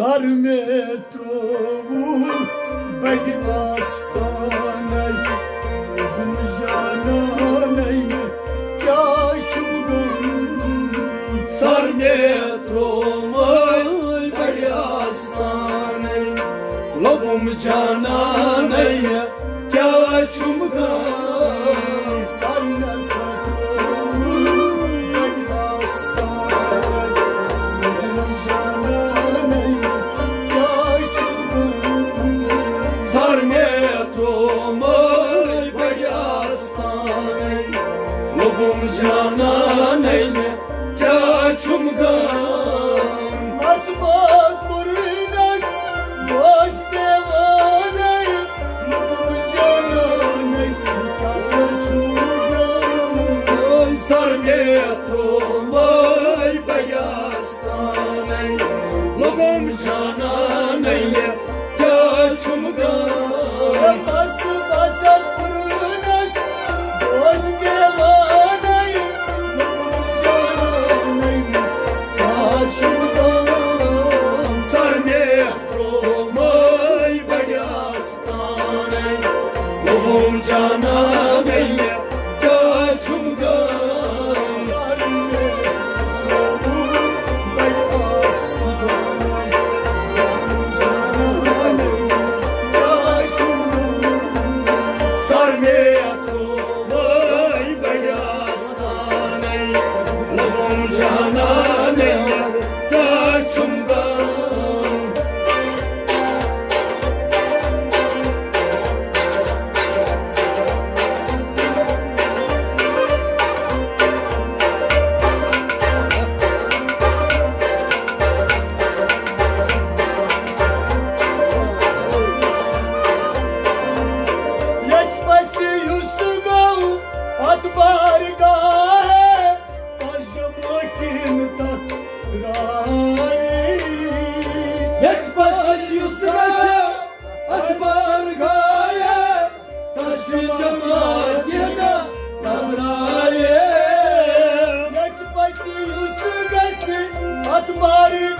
سر میں تو بگ داستان گم جانانے میں کیا شگم سر میں تو بگ داستان لبم جانانے کیا شگم Bunca Buddy.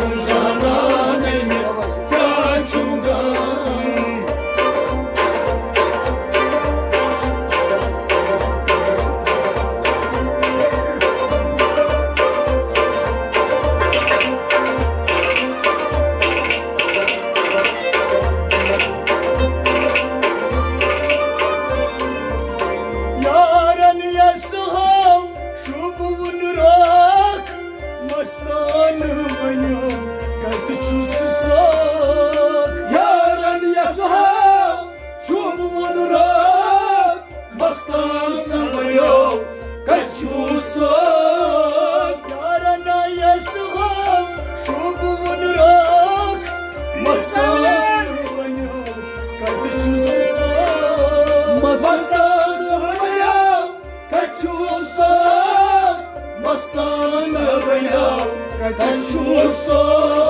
工 So.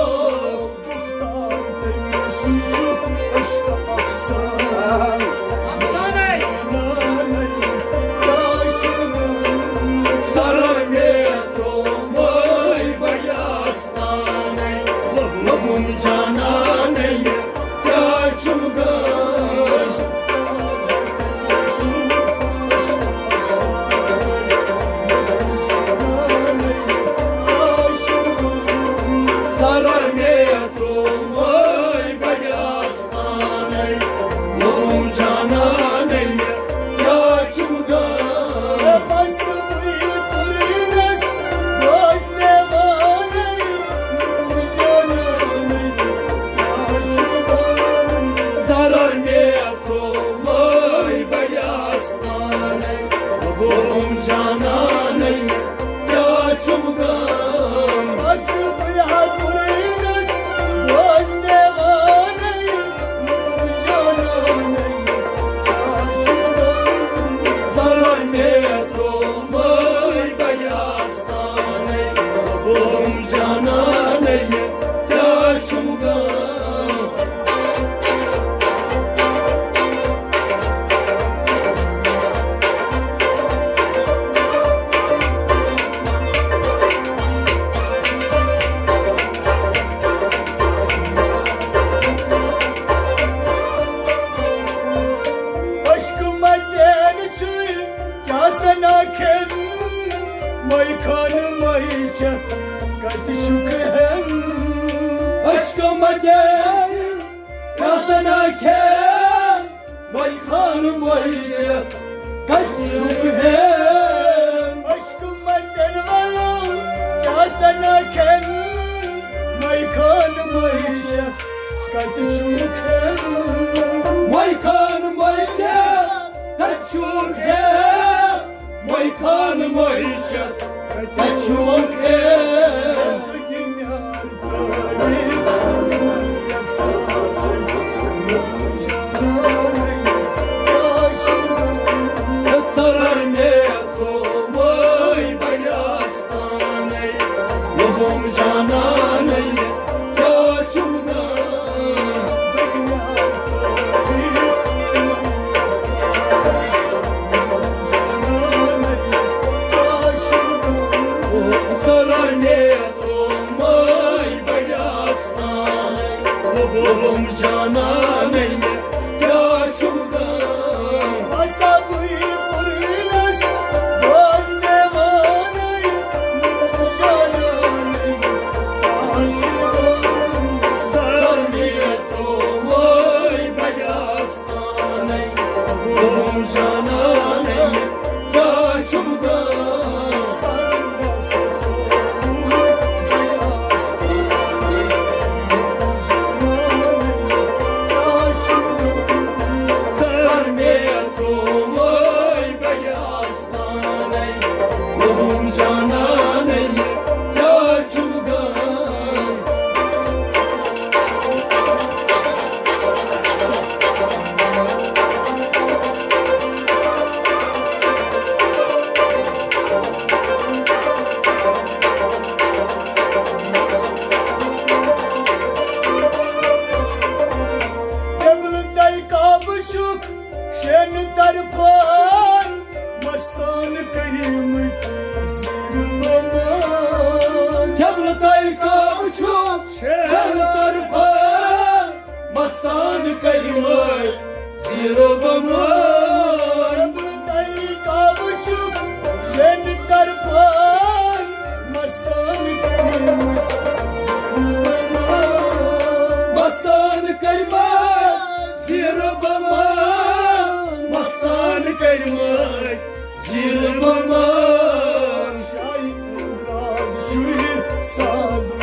I the truth. essas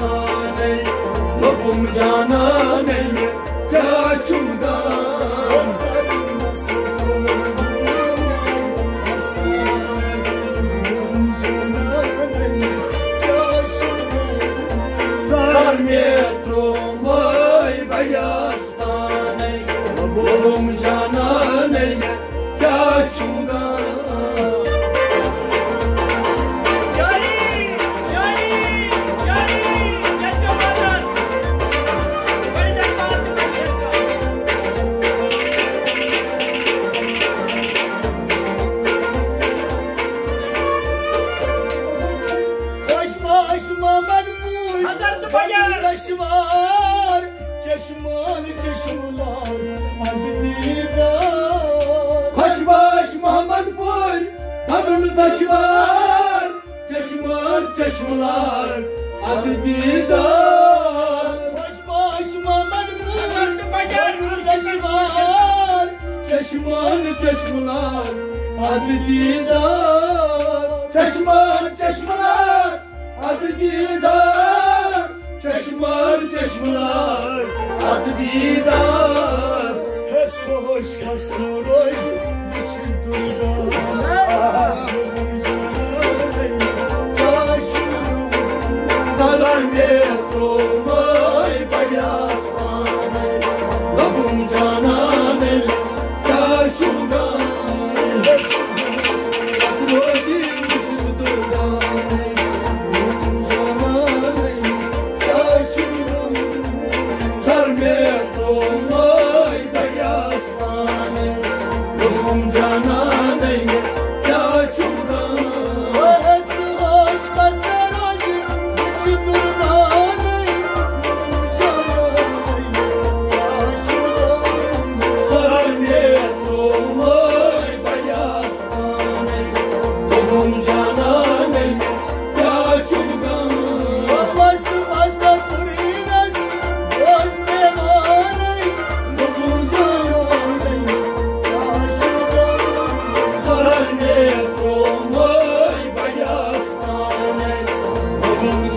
Oh. Didar Baş baş Mehmet Bey Hazır bayan. Taş var. Çeşmer çeşmeler Adı didar Çeşmer çeşmeler Adı didar Çeşmer çeşmeler Adı didar Hes hoş kasıroj Biçi durda Hình